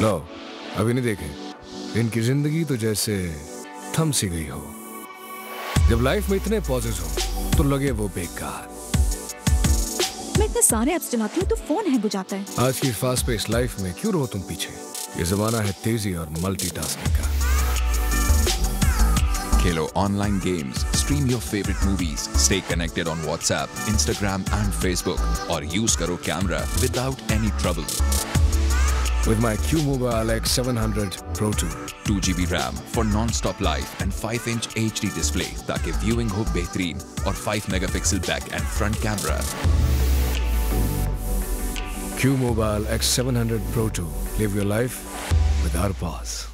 लो अभी नहीं देखे इनकी ज़िंदगी तो जैसे थम सी गई हो जब लाइफ में इतने पॉजेस हो तो लगे वो बेकार मैं इतने सारे ऐप्स चलाती हूँ तो फ़ोन हैंग हो जाता है आज की फास्ट पेस लाइफ में क्यों रहो तुम पीछे ये जमाना है तेज़ी और मल्टीटास्किंग का Kilo online games, stream your favorite movies, stay connected on WhatsApp, Instagram and Facebook or use Karo camera without any trouble. With my Q Mobile X700 Pro 2. 2GB RAM for non-stop live and 5-inch HD display ताकि viewing हो बेहतरीन और 5 megapixel back and front camera. Q Mobile X700 Pro 2. Live your life without a pause.